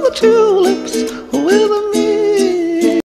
the tulips.